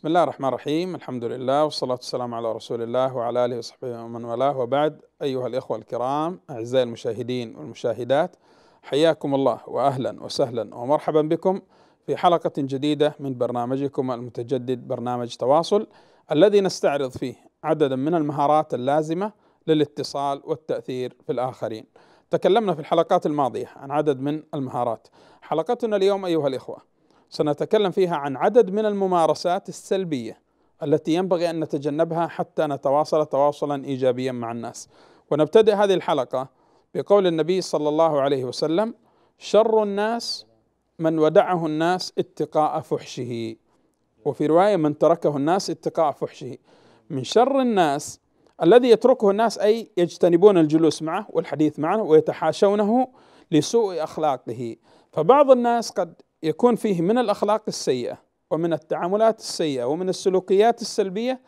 بسم الله الرحمن الرحيم. الحمد لله والصلاة والسلام على رسول الله وعلى آله وصحبه ومن والاه. وبعد أيها الإخوة الكرام أعزائي المشاهدين والمشاهدات حياكم الله وأهلا وسهلا ومرحبا بكم في حلقة جديدة من برنامجكم المتجدد برنامج تواصل الذي نستعرض فيه عددا من المهارات اللازمة للاتصال والتأثير في الآخرين. تكلمنا في الحلقات الماضية عن عدد من المهارات. حلقتنا اليوم أيها الإخوة سنتكلم فيها عن عدد من الممارسات السلبية التي ينبغي أن نتجنبها حتى نتواصل تواصلا إيجابيا مع الناس. ونبتدئ هذه الحلقة بقول النبي صلى الله عليه وسلم شر الناس من ودعه الناس اتقاء فحشه. وفي رواية من تركه الناس اتقاء فحشه. من شر الناس الذي يتركه الناس أي يجتنبون الجلوس معه والحديث معه ويتحاشونه لسوء أخلاقه. فبعض الناس قد يكون فيه من الأخلاق السيئة ومن التعاملات السيئة ومن السلوكيات السلبية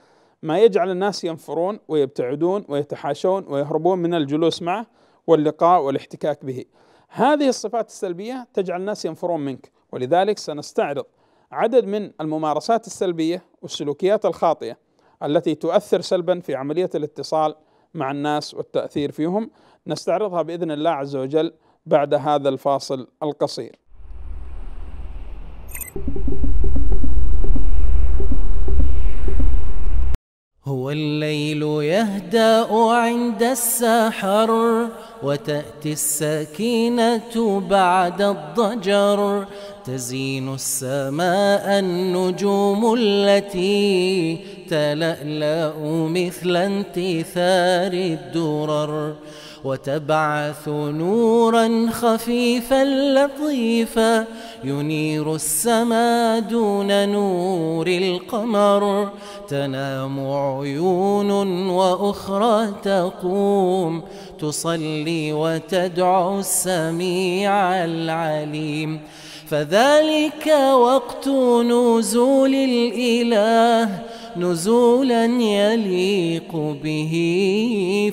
ما يجعل الناس ينفرون ويبتعدون ويتحاشون ويهربون من الجلوس معه واللقاء والاحتكاك به. هذه الصفات السلبية تجعل الناس ينفرون منك ولذلك سنستعرض عدد من الممارسات السلبية والسلوكيات الخاطئة التي تؤثر سلبا في عملية الاتصال مع الناس والتأثير فيهم نستعرضها بإذن الله عز وجل بعد هذا الفاصل القصير. هو الليل يهدأ عند السحر وتأتي السكينة بعد الضجر تزين السماء النجوم التي تلألأ مثل انتثار الدرر وتبعث نورا خفيفا لطيفا ينير السماء دون نور القمر. تنام عيون وأخرى تقوم تصلي وتدعو السميع العليم. فذلك وقت نزول الإله نزولا يليق به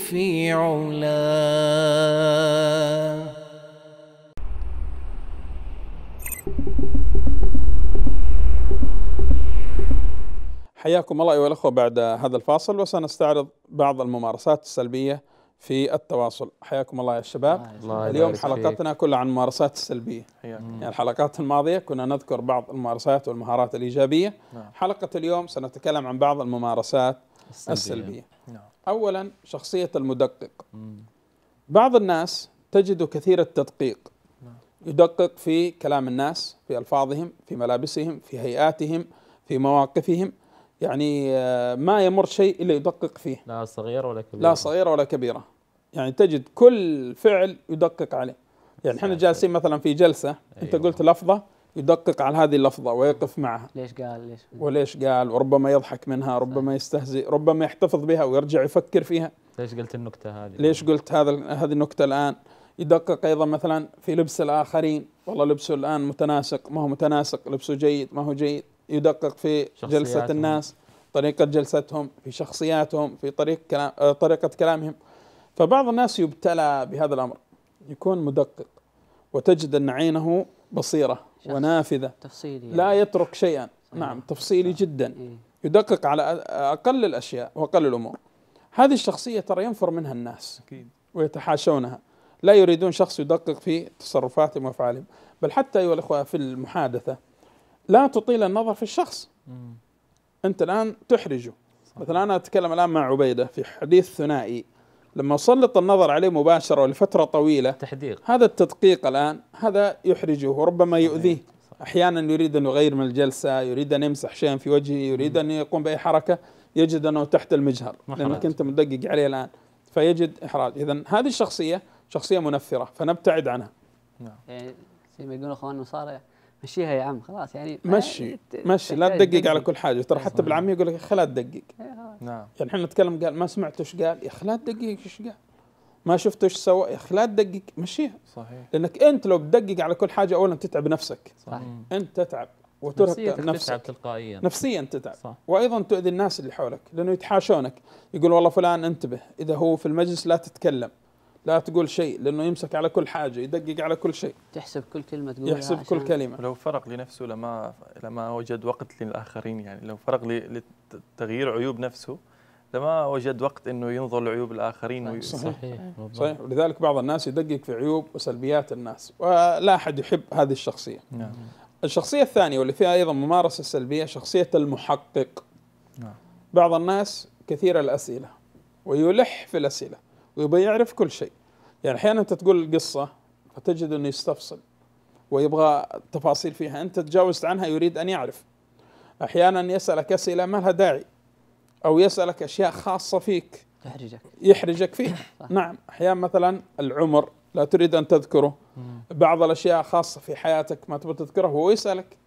في علاه حياكم الله أيها الأخوة بعد هذا الفاصل وسنستعرض بعض الممارسات السلبية في التواصل. حياكم الله يا شباب. الله اليوم حلقتنا كلها عن الممارسات السلبيه يعني الحلقات الماضية كنا نذكر بعض الممارسات والمهارات الإيجابية. نعم. حلقة اليوم سنتكلم عن بعض الممارسات السلبية. السلبية. نعم. اولا شخصية المدقق. بعض الناس تجد كثير التدقيق. يدقق في كلام الناس في ألفاظهم في ملابسهم في هيئاتهم في مواقفهم. يعني آه، ما يمر شيء إلا يدقق فيه. لا صغيرة ولا كبيرة. لا صغيرة ولا كبيرة. يعني تجد كل فعل يدقق عليه. يعني إحنا. جالسين مثلا في جلسة. أنت أيوة. قلت لفظة يدقق على هذه اللفظة ويقف معها. ليش قال؟ ليش؟ وليش قال؟ وربما يضحك منها ربما يستهزئ ربما يحتفظ بها ويرجع يفكر فيها. ليش قلت النكتة هذه؟ ليش قلت هذا هذه النكتة الآن؟ يدقق أيضا مثلا في لبس الآخرين. والله لبسه الآن متناسق ما هو متناسق لبسه جيد ما هو جيد. يدقق في جلسة شخصياتهم. الناس طريقة جلستهم في شخصياتهم في طريق كلام آه، طريقة كلامهم. فبعض الناس يبتلى بهذا الأمر. يكون مدقق وتجد أن عينه بصيرة شخص. ونافذة تفصيلي يعني. لا يترك شيئا. نعم تفصيلي جدا. إيه. يدقق على أقل الأشياء وأقل الأمور. هذه الشخصية ترى ينفر منها الناس أكيد. ويتحاشونها. لا يريدون شخص يدقق في تصرفاتهم وأفعالهم. بل حتى أيها الإخوة في المحادثة لا تطيل النظر في الشخص. أنت الآن تحرجه. مثلا أنا أتكلم الآن مع عبيدة في حديث ثنائي. لما أسلط النظر عليه مباشرة ولفتره طويلة تحديق هذا التدقيق الآن هذا يحرجه وربما يؤذيه. صحيح. أحيانا يريد أن يغير من الجلسة يريد أن يمسح شيئا في وجهه يريد أن يقوم بأي حركة يجد أنه تحت المجهر. لأنك أنت مدقق عليه الآن. فيجد إحراج. اذا هذه الشخصية شخصية منفرة فنبتعد عنها. نعم. يعني زي ما يقولون أخوان المصارع مشيها يا عم خلاص يعني. مشي مشي لا تدقق على كل حاجة. ترى حتى صحيح. بالعاميه يقول لك يا أخي لا تدقق. إيه. نعم. يعني إحنا نتكلم قال ما سمعت إيش قال؟ يا أخي لا تدقق إيش قال؟ ما شفت إيش سوى؟ يا أخي لا تدقق. مشيها. صحيح. لأنك أنت لو بتدقق على كل حاجة اولا تتعب نفسك. صح. مم. أنت تتعب وترهق نفسيتك تتعب. نفسك. تلقائيا. نفسيا تتعب. صح. وأيضا تؤذي الناس اللي حولك لأنه يتحاشونك. يقول والله فلان انتبه إذا هو في المجلس لا تتكلم. لا تقول شيء لأنه يمسك على كل حاجة يدقق على كل شيء. تحسب كل كلمة تقولها يحسب كل كلمة. ولو فرغ لنفسه لما لما وجد وقت للآخرين يعني لو فرغ ل- لتغيير عيوب نفسه لما وجد وقت إنه ينظر لعيوب الآخرين وي- صحيح. صحيح. صحيح. ولذلك بعض الناس يدقق في عيوب وسلبيات الناس ولا أحد يحب هذه الشخصية. نعم. الشخصية الثانية واللي فيها أيضا ممارسة سلبية شخصية المحقق. نعم. بعض الناس كثير الأسئلة ويلح في الأسئلة. ويبغى يعرف كل شيء. يعني أحيانا أنت تقول القصة فتجد إنه يستفصل ويبغى تفاصيل فيها. أنت تجاوزت عنها يريد أن يعرف. أحيانا يسألك أسئلة ما لها داعي أو يسألك أشياء خاصة فيك تحرجك يحرجك فيها. صح. نعم. أحيانا مثلا العمر لا تريد أن تذكره. بعض الأشياء خاصة في حياتك ما تبغى تذكرها هو يسألك.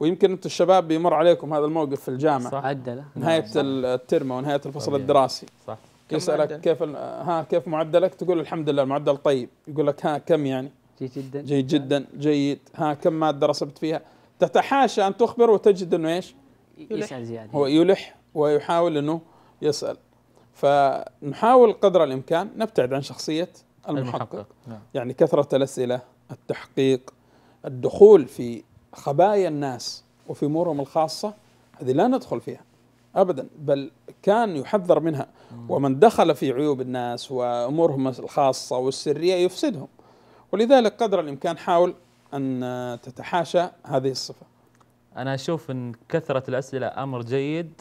ويمكن أنتم الشباب بيمر عليكم هذا الموقف في الجامعة. صح. عدله نهاية الترم ونهايه الفصل. الدراسي. صح. يسألك معدل؟ كيف ها كيف معدلك؟ تقول الحمد لله المعدل طيب. يقول لك ها كم يعني؟ جيد جدا. جيد جدا جيد. ها كم مادة رسبت فيها؟ تتحاشى أن تخبر وتجد إنه إيش؟ يسأل زيادة. هو يلح ويحاول إنه يسأل. فنحاول قدر الإمكان نبتعد عن شخصية المحقق. المحقق. نعم. يعني كثرة الأسئلة التحقيق الدخول في خبايا الناس وفي أمورهم الخاصة هذه لا ندخل فيها. ابدا بل كان يحذر منها. ومن دخل في عيوب الناس وأمورهم الخاصة والسرية يفسدهم. ولذلك قدر الإمكان حاول أن تتحاشى هذه الصفة. أنا أشوف إن كثرة الأسئلة أمر جيد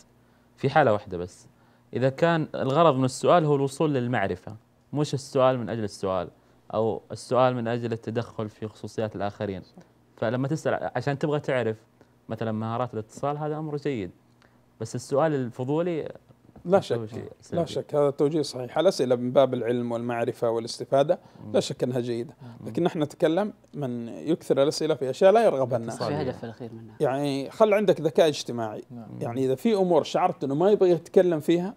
في حالة واحدة بس. إذا كان الغرض من السؤال هو الوصول للمعرفة مش السؤال من أجل السؤال أو السؤال من أجل التدخل في خصوصيات الآخرين. فلما تسأل عشان تبغى تعرف مثلا مهارات الاتصال هذا أمر جيد. بس السؤال الفضولي لا شك. لا. شك. هذا توجيه صحيح. الاسئله من باب العلم والمعرفة والاستفادة لا شك أنها جيدة. لكن نحن نتكلم من يكثر الأسئلة في أشياء لا يرغبها الناس في. هدف الأخير منها. يعني خل عندك ذكاء اجتماعي. نعم. يعني إذا في أمور شعرت إنه ما يبغى يتكلم فيها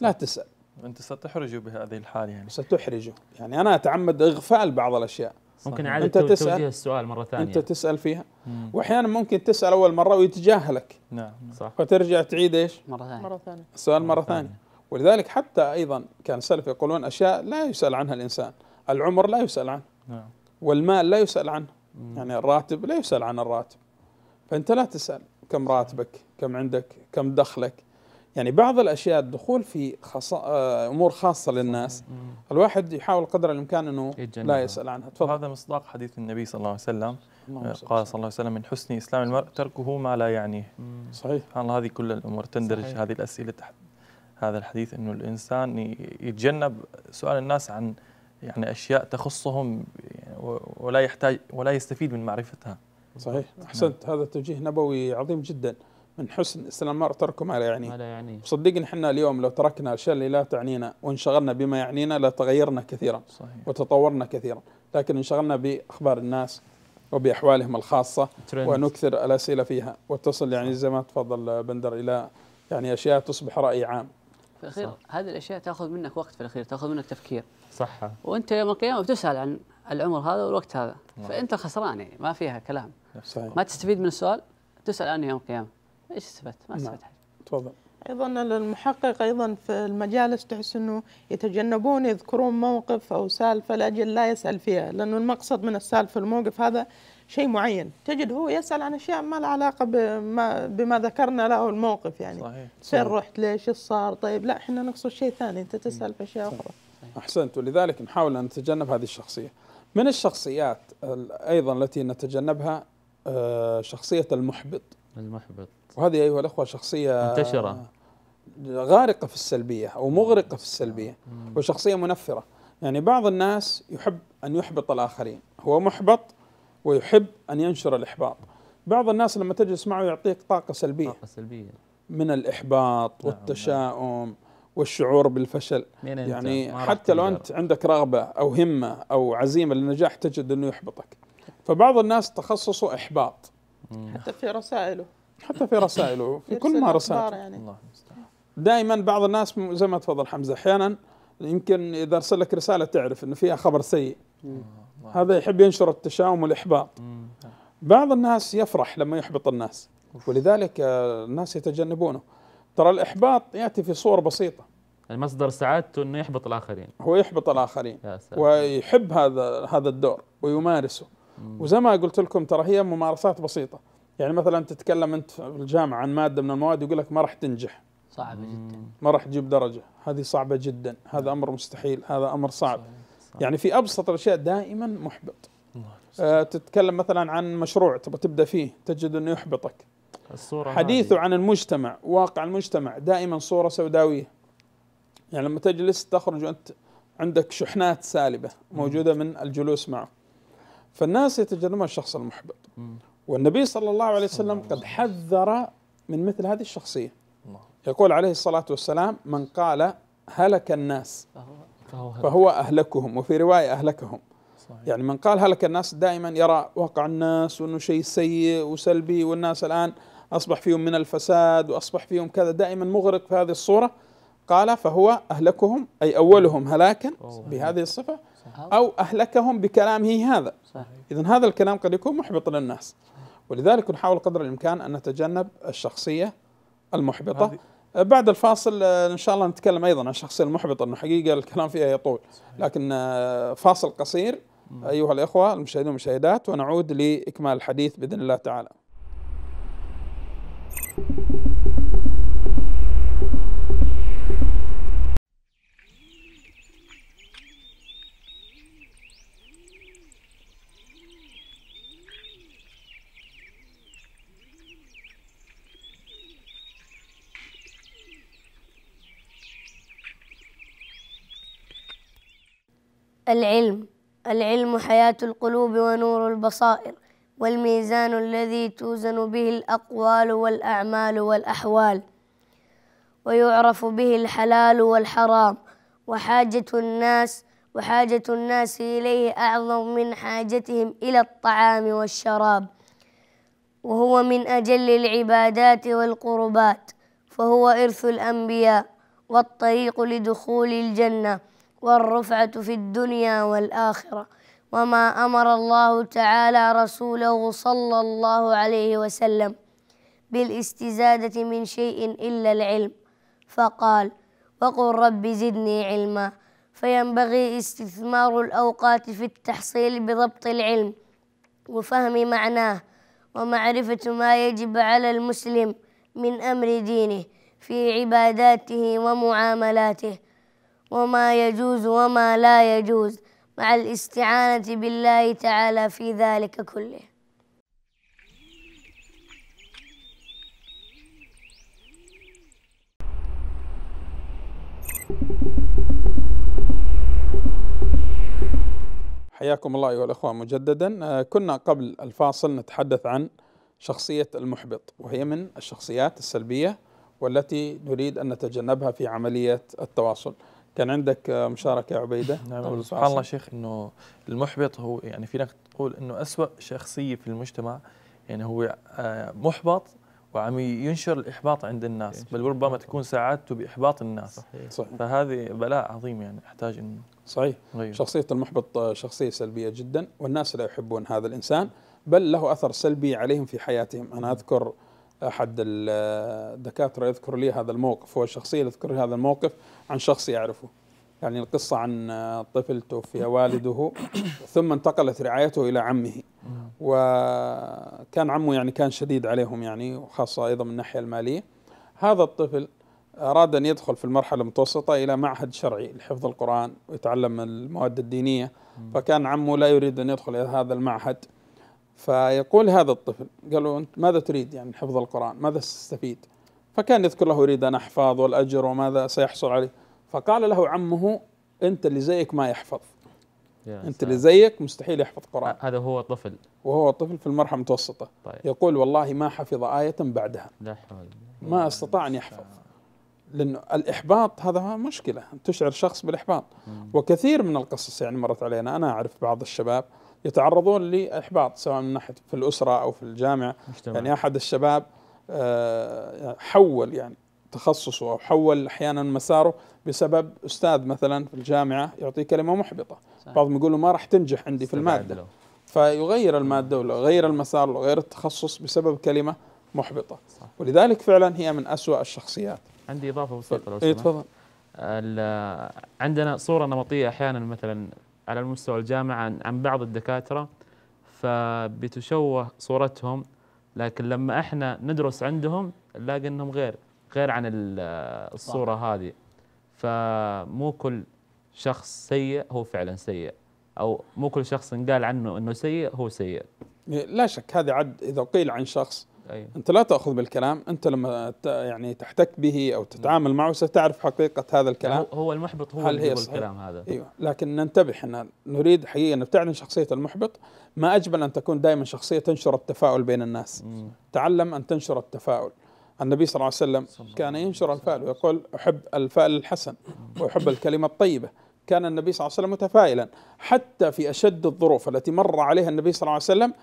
لا تسأل. أنت ستحرج بهذه الحال يعني. ستحرجه يعني أنا أتعمد إغفال بعض الأشياء. ممكن. اعاده أنت تو- تسأل. توجيه السؤال مرة ثانية. أنت تسأل فيها. مم. واحيانا ممكن تسأل أول مرة ويتجاهلك. نعم صح. فترجع تعيد إيش؟ مرة ثانية. مرة ثانية. السؤال مرة ثانية. ولذلك حتى أيضا كان السلف يقولون أشياء لا يسأل عنها الإنسان. العمر لا يسأل عنه. نعم. والمال لا يسأل عنه. يعني الراتب لا يسأل عن الراتب. فأنت لا تسأل كم راتبك كم عندك كم دخلك. يعني بعض الأشياء الدخول في خص... آه، أمور خاصة للناس. الواحد يحاول قدر الإمكان إنه. لا يسأل عنها. تفضل. وهذا مصداق حديث النبي صلى الله عليه وسلم. صل قال صلى الله عليه وسلم من حسن إسلام المرء تركه ما لا يعنيه صحيح. سبحان الله هذه كل الأمور تندرج صحيح. هذه الأسئلة تحت هذا الحديث إنه الإنسان يتجنب سؤال الناس عن يعني أشياء تخصهم يعني ولا يحتاج ولا يستفيد من معرفتها. صحيح. أحسنت. هذا توجيه نبوي عظيم جدا. من حسن اسلام المرء تركه ما لا ما يعنيه لا يعني. صدقني إحنا اليوم لو تركنا الاشياء اللي لا تعنينا وانشغلنا بما يعنينا لتغيرنا كثيرا صحيح. وتطورنا كثيرا. لكن انشغلنا بأخبار الناس وبأحوالهم الخاصة ترند. ونكثر الأسئلة فيها وتصل يعني زي ما تفضل بندر إلى يعني أشياء تصبح رأي عام. في الأخير صح. هذه الأشياء تأخذ منك وقت في الأخير تأخذ منك تفكير. صح. وأنت يوم القيامة بتسأل عن العمر هذا والوقت هذا. نعم. فأنت خسران يعني ما فيها كلام. صحيح. ما تستفيد من السؤال تسأل عنه يوم القيامة. إيش استفدت؟ ما نعم. استفدت حاجة. تفضل. أيضا المحقق أيضا في المجالس تحس إنه يتجنبون يذكرون موقف أو سالفة لأجل لا يسأل فيها لأنه المقصد من السالفة الموقف هذا شيء معين. تجد هو يسأل عن أشياء ما لها علاقة بما بما ذكرنا له الموقف يعني. صحيح. فين. رحت؟ ليش؟ إيش صار؟ طيب لا إحنا نقصد شيء ثاني. أنت تسأل في أشياء أخرى. أحسنت. ولذلك نحاول أن نتجنب هذه الشخصية. من الشخصيات ال- أيضا التي نتجنبها؟ آه، شخصية المحبط. المحبط. وهذه أيها الأخوة شخصية منتشرة. غارقة في السلبية أو مغرقة في السلبية وشخصية منفرة. يعني بعض الناس يحب أن يحبط الآخرين. هو محبط ويحب أن ينشر الإحباط. بعض الناس لما تجلس معه يعطيك طاقة سلبية. طاقة سلبية. من الإحباط نعم، والتشاؤم والشعور بالفشل؟ يعني حتى لو. أنت عندك رغبة أو همة أو عزيمة للنجاح تجد أنه يحبطك. فبعض الناس تخصصه إحباط. مم. حتى في رسائله. حتى في رسائله في كل ما رسائل. يعني. الله المستعان دائما بعض الناس زي ما تفضل حمزة أحيانا يمكن إذا أرسل لك رسالة تعرف إنه فيها خبر سيء. هذا يحب ينشر التشاؤم والإحباط. بعض الناس يفرح لما يحبط الناس ولذلك آه، الناس يتجنبونه. ترى الإحباط يأتي في صور بسيطة. يعني مصدر سعادته إنه يحبط الآخرين. هو يحبط الآخرين يا سلام ويحب هذا هذا الدور ويمارسه. وزي ما قلت لكم ترى هي ممارسات بسيطة. يعني مثلا تتكلم أنت في الجامعة عن مادة من المواد يقول لك ما راح تنجح. صعبة جدا. ما راح تجيب درجة. هذه صعبة جدا. هذا أمر مستحيل. هذا أمر صعب. صح. يعني في أبسط الأشياء دائما محبط. آه تتكلم مثلا عن مشروع تبغى تبدأ فيه تجد أنه يحبطك. الصورة حديثه هذه. عن المجتمع واقع المجتمع دائما صورة سوداوية. يعني لما تجلس تخرج وانت عندك شحنات سالبة موجودة من الجلوس معه. فالناس يتجنبون الشخص المحبط. والنبي صلى الله عليه وسلم قد حذر من مثل هذه الشخصية. يقول عليه الصلاة والسلام من قال هلك الناس فهو أهلكهم وفي رواية أهلكهم. يعني من قال هلك الناس دائما يرى واقع الناس وإنه شيء سيء وسلبي والناس الآن أصبح فيهم من الفساد وأصبح فيهم كذا دائما مغرق في هذه الصورة. قال فهو أهلكهم أي أولهم هلاكا. بهذه الصفة أو أو أهلكهم بكلامه هذا. اذا هذا الكلام قد يكون محبط للناس. ولذلك نحاول قدر الإمكان أن نتجنب الشخصية المحبطة. هذه- بعد الفاصل آه، إن شاء الله نتكلم أيضا عن الشخصية المحبطة إنه حقيقة الكلام فيها يطول. لكن آه، فاصل قصير. أيها الإخوة المشاهدين والمشاهدات ونعود لإكمال الحديث بإذن الله تعالى. العلم. العلم حياة القلوب ونور البصائر والميزان الذي توزن به الأقوال والأعمال والأحوال ويعرف به الحلال والحرام. وحاجة الناس وحاجة الناس إليه أعظم من حاجتهم إلى الطعام والشراب. وهو من أجل العبادات والقربات فهو إرث الأنبياء والطريق لدخول الجنة. والرفعة في الدنيا والآخرة وما أمر الله تعالى رسوله صلى الله عليه وسلم بالاستزادة من شيء إلا العلم. فقال وقل رب زدني علما. فينبغي استثمار الأوقات في التحصيل بضبط العلم وفهم معناه ومعرفة ما يجب على المسلم من أمر دينه في عباداته ومعاملاته وما يجوز وما لا يجوز مع الاستعانة بالله تعالى في ذلك كله حياكم الله أيها الأخوة مجددا آه، كنا قبل الفاصل نتحدث عن شخصية المحبط وهي من الشخصيات السلبية والتي نريد أن نتجنبها في عملية التواصل. كان عندك مشاركة يا عبيدة؟ نعم سبحان الله. شيخ إنه المحبط هو يعني فينا تقول إنه أسوأ شخصية في المجتمع يعني هو آه، محبط وعم ينشر الإحباط عند الناس بل ربما تكون سعادته بإحباط الناس. صحيح. صحيح. فهذه بلاء عظيم يعني يحتاج إنه صحيح. نغير شخصية المحبط آه، شخصية سلبية جدا والناس لا يحبون هذا الإنسان بل له أثر سلبي عليهم في حياتهم، أنا أذكر أحد الدكاترة يذكر لي هذا الموقف هو الشخصيه اللي يذكر لي هذا الموقف عن شخص يعرفه. يعني القصة عن طفل توفي والده ثم انتقلت رعايته إلى عمه وكان عمه يعني كان شديد عليهم يعني وخاصة أيضا من الناحية المالية. هذا الطفل أراد أن يدخل في المرحلة المتوسطة إلى معهد شرعي لحفظ القرآن ويتعلم المواد الدينية فكان عمه لا يريد أن يدخل إلى هذا المعهد فيقول هذا الطفل قال له أنت ماذا تريد يعني حفظ القرآن؟ ماذا تستفيد؟ فكان يذكر له يريد أن أحفظ والأجر وماذا سيحصل عليه. فقال له عمه أنت اللي زيك ما يحفظ. يا أنت. اللي زيك مستحيل يحفظ قرآن. هذا هو طفل. وهو طفل في المرحلة المتوسطة. طيب. يقول والله ما حفظ آية بعدها. لا حول ما استطاع أن يحفظ. لأنه الإحباط هذا مشكلة. تشعر شخص بالإحباط. مم. وكثير من القصص يعني مرت علينا. أنا أعرف بعض الشباب يتعرضون لإحباط سواء من ناحية في الأسرة أو في الجامعة. مجتمع. يعني أحد الشباب آه، حول يعني تخصصه أو حول أحيانا مساره بسبب أستاذ مثلا في الجامعة يعطيه كلمة محبطة. صح. بعضهم يقولوا ما راح تنجح عندي في له. فيغير المادة ولا يغير المسار ولا يغير التخصص بسبب كلمة محبطة. صح. ولذلك فعلا هي من أسوأ الشخصيات. عندي إضافة بسيطة لو سمحت. تفضل. عندنا صورة نمطية أحيانا مثلا على المستوى الجامعة عن, عن بعض الدكاترة فبتشوه صورتهم لكن لما إحنا ندرس عندهم نلاقي إنهم غير غير عن ال- الصورة هذه. فمو كل شخص سيء هو فعلا سيء أو مو كل شخص قال عنه إنه سيء هو سيء. لا شك هذا عد إذا قيل عن شخص أيوه. أنت لا تأخذ بالكلام. أنت لما يعني تحتك به أو تتعامل معه ستعرف حقيقة هذا الكلام. هو, المحبط هو اللي يقول؟ الكلام هذا. أيوه. لكن ننتبه ان نريد حقيقة نبتعد عن شخصية المحبط. ما أجمل أن تكون دائما شخصية تنشر التفاؤل بين الناس. مم. تعلم أن تنشر التفاؤل. النبي صلى الله عليه وسلم كان ينشر الفأل ويقول أحب الفأل الحسن وأحب الكلمة الطيبة. كان النبي صلى الله عليه وسلم متفائلا. حتى في أشد الظروف التي مر عليها النبي صلى الله عليه وسلم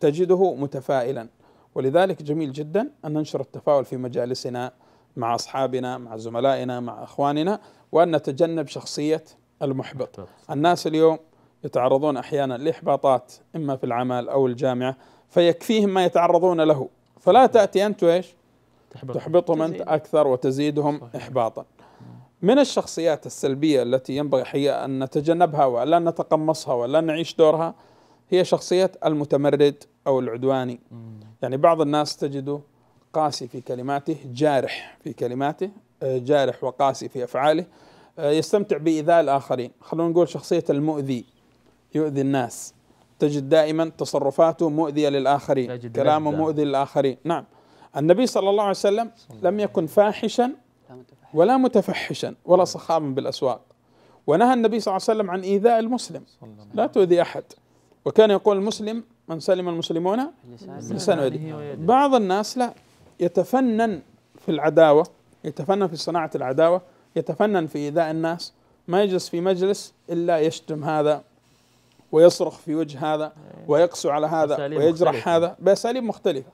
تجده متفائلا. ولذلك جميل جدا أن ننشر التفاؤل في مجالسنا مع أصحابنا مع زملائنا مع إخواننا وأن نتجنب شخصية المحبط. الناس اليوم يتعرضون أحيانا لإحباطات إما في العمل أو الجامعة فيكفيهم ما يتعرضون له. فلا تأتي أنت إيش؟ تحبط تحبطهم أنت أكثر وتزيدهم احباطا. من الشخصيات السلبية التي ينبغي حقيقة أن نتجنبها ولا نتقمصها ولا نعيش دورها هي شخصية المتمرد أو العدواني. يعني بعض الناس تجده قاسي في كلماته، جارح في كلماته، آه، جارح وقاسي في أفعاله، آه، يستمتع بإيذاء الآخرين، خلونا نقول شخصية المؤذي يؤذي الناس. تجد دائما تصرفاته مؤذية للآخرين، تجد كلامه. مؤذي للآخرين، نعم. النبي صلى الله عليه وسلم لم يكن فاحشا. ولا متفحشا ولا صخابا بالأسواق ونهى النبي صلى الله عليه وسلم عن إيذاء المسلم لا تؤذي أحد وكان يقول المسلم من سلم المسلمون. لسان لسانه ويده. بعض الناس لا يتفنن في العداوة يتفنن في صناعة العداوة يتفنن في إيذاء الناس. ما يجلس في مجلس إلا يشتم هذا ويصرخ في وجه هذا ويقسو على هذا ويجرح مختلفة. هذا. بأساليب مختلفة.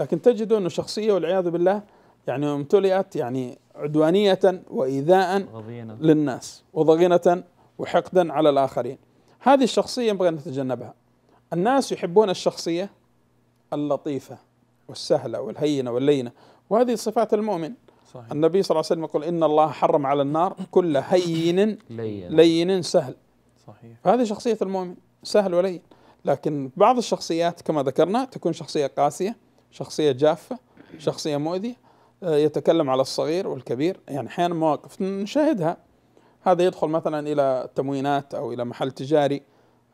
لكن تجد انه شخصية والعياذ بالله يعني امتلئت يعني عدوانية وإيذاء غضينا للناس وضغينة وحقدا على الآخرين. هذه الشخصية ينبغي أن نتجنبها. الناس يحبون الشخصية اللطيفة والسهلة والهينة واللينة. وهذه صفات المؤمن. صحيح. النبي صلى الله عليه وسلم يقول إن الله حرم على النار كل هين لين. سهل. صحيح. فهذه شخصية المؤمن سهل ولين. لكن بعض الشخصيات كما ذكرنا تكون شخصية قاسية شخصية جافة شخصية مؤذية آه، يتكلم على الصغير والكبير. يعني أحيانا مواقف نشاهدها هذا يدخل مثلا إلى التموينات أو إلى محل تجاري.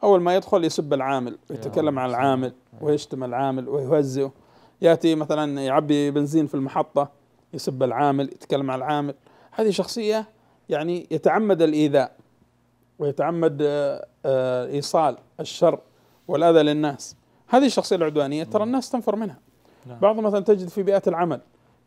أول ما يدخل يسب العامل ويتكلم عن العامل ويشتم العامل ويهزئه. يأتي مثلا يعبي بنزين في المحطة يسب العامل يتكلم عن العامل. هذه شخصية يعني يتعمد الإيذاء ويتعمد آه، آه، إيصال الشر والأذى للناس. هذه الشخصية العدوانية ترى الناس تنفر منها. نعم. بعضهم مثلا تجد في بيئة العمل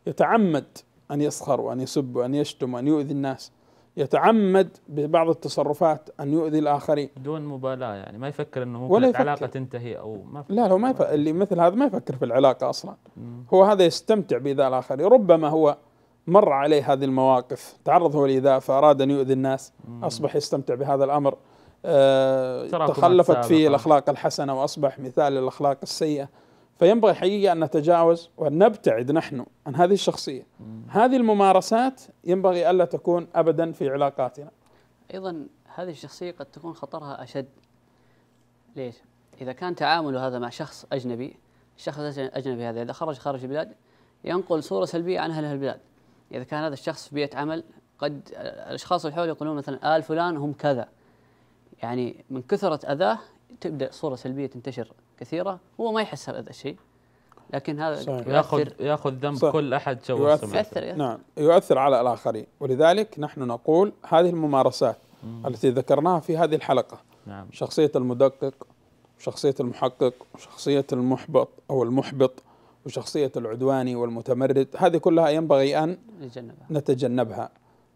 يتعمد أن يسخر وأن يسب وأن يشتم وأن يؤذي الناس. يتعمد ببعض التصرفات أن يؤذي الآخرين. بدون مبالاة يعني ما يفكر إنه ولا ممكن يفكر. العلاقة تنتهي أو ما لا هو ما يف... اللي مثل هذا ما يفكر في العلاقة أصلا. مم. هو هذا يستمتع بإيذاء الآخرين. ربما هو مر عليه هذه المواقف. تعرض هو لإيذاء فأراد أن يؤذي الناس. أصبح يستمتع بهذا الأمر. تراكمات تخلفت. فيه الأخلاق الحسنة وأصبح مثال للأخلاق السيئة. فينبغي حقيقة أن نتجاوز وأن نبتعد نحن عن هذه الشخصية. هذه الممارسات ينبغي ألا تكون أبدا في علاقاتنا. أيضا هذه الشخصية قد تكون خطرها أشد. ليش؟ إذا كان تعامله هذا مع شخص أجنبي الشخص الأجنبي هذا إذا خرج خارج البلاد ينقل صورة سلبية عن أهل البلاد. إذا كان هذا الشخص في بيئة عمل قد الأشخاص اللي حوله يقولون مثلا آل فلان هم كذا. يعني من كثرة أذاه تبدأ صورة سلبية تنتشر. كثيرة هو ما يحس بهذا الشيء. لكن هذا صحيح. ياخذ يؤثر. ياخذ ذنب صح. كل أحد شوه يؤثر. نعم. يؤثر على الآخرين. ولذلك نحن نقول هذه الممارسات التي ذكرناها في هذه الحلقة نعم. شخصية المدقق وشخصية المحقق وشخصية المحبط أو المحبط وشخصية العدواني والمتمرد هذه كلها ينبغي أن نتجنبها. نتجنبها.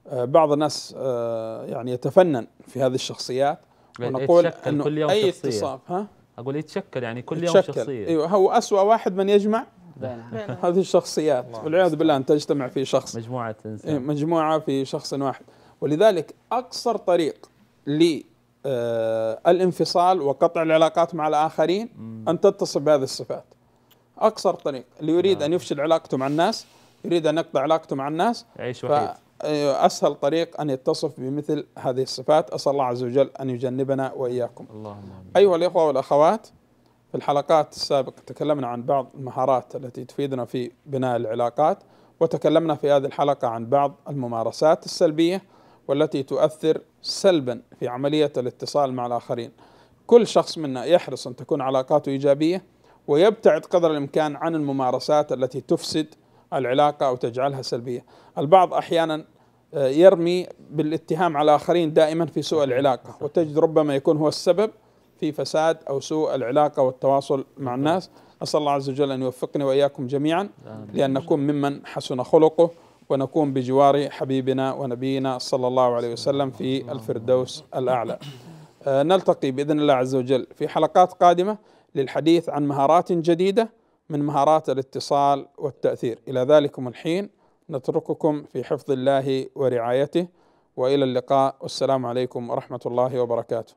آه، بعض الناس آه، يعني يتفنن في هذه الشخصيات ونقول إنه كل يوم أي. اتصاف ها؟ أقول يتشكل يعني كل يوم يتشكل. شخصية. أيوه هو اسوء واحد من يجمع بينها. هذه الشخصيات. والعياذ بالله أن تجتمع في شخص. مجموعة إيه، انسان مجموعة في شخص واحد. ولذلك أقصر طريق للانفصال وقطع العلاقات مع الآخرين أن تتصف بهذه الصفات. أقصر طريق. اللي يريد أن يفشل علاقته مع الناس يريد أن يقطع علاقته مع الناس يعيش وحيد. أسهل طريق أن يتصف بمثل هذه الصفات أسأل الله عز وجل أن يجنبنا وإياكم. اللهم آمين. أيها الإخوة والأخوات في الحلقات السابقة تكلمنا عن بعض المهارات التي تفيدنا في بناء العلاقات وتكلمنا في هذه الحلقة عن بعض الممارسات السلبية والتي تؤثر سلبا في عملية الاتصال مع الآخرين. كل شخص منا يحرص أن تكون علاقاته إيجابية ويبتعد قدر الإمكان عن الممارسات التي تفسد العلاقة أو تجعلها سلبية. البعض أحيانا آه، يرمي بالاتهام على الاخرين دائما في سوء العلاقة وتجد ربما يكون هو السبب في فساد أو سوء العلاقة والتواصل مع الناس أسأل الله عز وجل أن يوفقني وإياكم جميعا لأن نكون ممن حسن خلقه ونكون بجوار حبيبنا ونبينا صلى الله عليه وسلم في الفردوس الأعلى. آه، نلتقي بإذن الله عز وجل في حلقات قادمة للحديث عن مهارات جديدة من مهارات الاتصال والتأثير، إلى ذلكم الحين نترككم في حفظ الله ورعايته وإلى اللقاء والسلام عليكم ورحمة الله وبركاته.